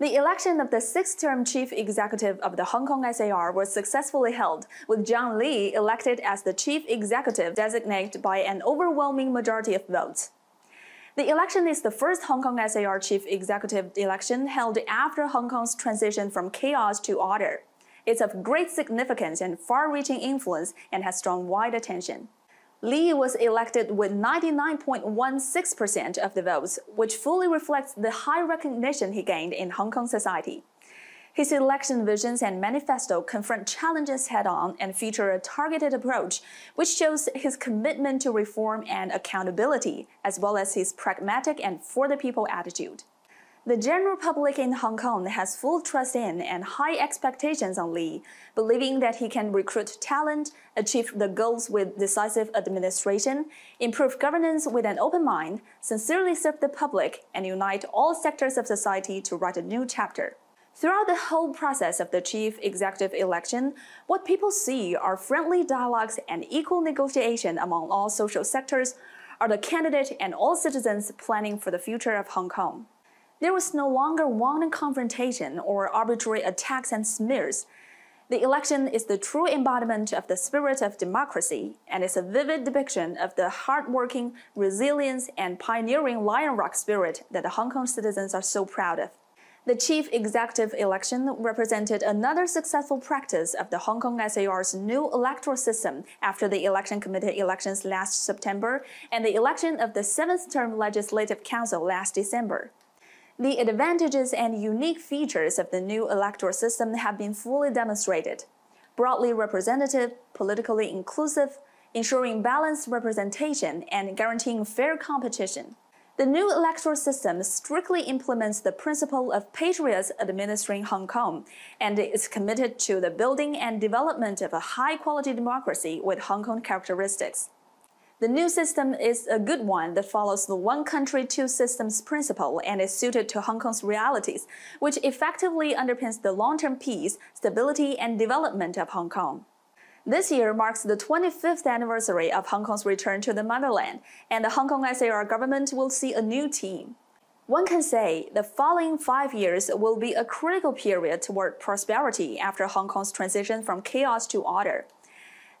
The election of the sixth-term chief executive of the Hong Kong SAR was successfully held, with John Lee elected as the chief executive designate by an overwhelming majority of votes. The election is the first Hong Kong SAR chief executive election held after Hong Kong's transition from chaos to order. It's of great significance and far-reaching influence and has drawn wide attention. Lee was elected with 99.16% of the votes, which fully reflects the high recognition he gained in Hong Kong society. His election visions and manifesto confront challenges head on and feature a targeted approach, which shows his commitment to reform and accountability, as well as his pragmatic and for the people attitude. The general public in Hong Kong has full trust in and high expectations on Lee, believing that he can recruit talent, achieve the goals with decisive administration, improve governance with an open mind, sincerely serve the public, and unite all sectors of society to write a new chapter. Throughout the whole process of the chief executive election, what people see are friendly dialogues and equal negotiation among all social sectors, are the candidate and all citizens planning for the future of Hong Kong. There was no longer wanton confrontation or arbitrary attacks and smears. The election is the true embodiment of the spirit of democracy and is a vivid depiction of the hardworking, resilience, and pioneering Lion Rock spirit that the Hong Kong citizens are so proud of. The chief executive election represented another successful practice of the Hong Kong SAR's new electoral system after the election committee elections last September and the election of the seventh term Legislative Council last December. The advantages and unique features of the new electoral system have been fully demonstrated. Broadly representative, politically inclusive, ensuring balanced representation, and guaranteeing fair competition. The new electoral system strictly implements the principle of patriots administering Hong Kong and is committed to the building and development of a high quality democracy with Hong Kong characteristics. The new system is a good one that follows the one country, two systems principle and is suited to Hong Kong's realities, which effectively underpins the long term peace, stability, and development of Hong Kong. This year marks the 25th anniversary of Hong Kong's return to the motherland, and the Hong Kong SAR government will see a new team. One can say the following five years will be a critical period toward prosperity after Hong Kong's transition from chaos to order.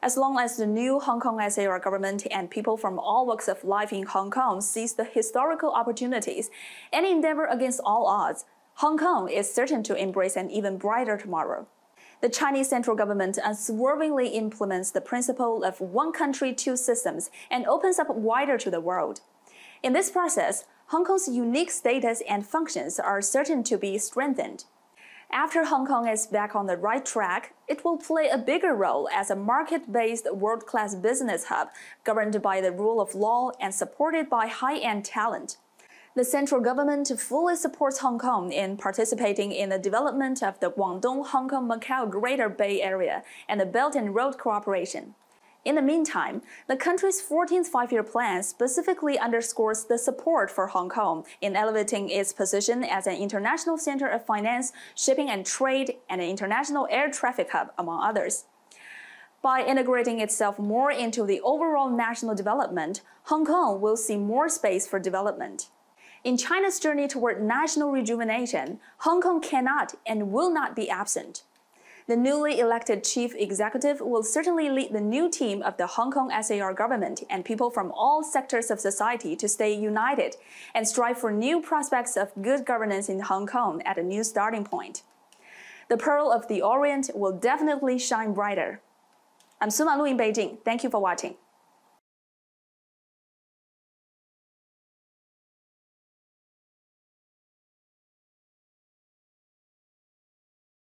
As long as the new Hong Kong SAR government and people from all walks of life in Hong Kong seize the historical opportunities and endeavor against all odds, Hong Kong is certain to embrace an even brighter tomorrow. The Chinese central government unswervingly implements the principle of one country, two systems and opens up wider to the world. In this process, Hong Kong's unique status and functions are certain to be strengthened. After Hong Kong is back on the right track, it will play a bigger role as a market-based world-class business hub governed by the rule of law and supported by high-end talent. The central government fully supports Hong Kong in participating in the development of the Guangdong Hong Kong Macau Greater Bay Area and the Belt and Road Cooperation. In the meantime, the country's 14th five-year plan specifically underscores the support for Hong Kong in elevating its position as an international center of finance, shipping and trade, and an international air traffic hub, among others. By integrating itself more into the overall national development, Hong Kong will see more space for development. In China's journey toward national rejuvenation, Hong Kong cannot and will not be absent. The newly elected chief executive will certainly lead the new team of the Hong Kong SAR government and people from all sectors of society to stay united and strive for new prospects of good governance in Hong Kong at a new starting point. The Pearl of the Orient will definitely shine brighter. I'm Suma Lu in Beijing. Thank you for watching.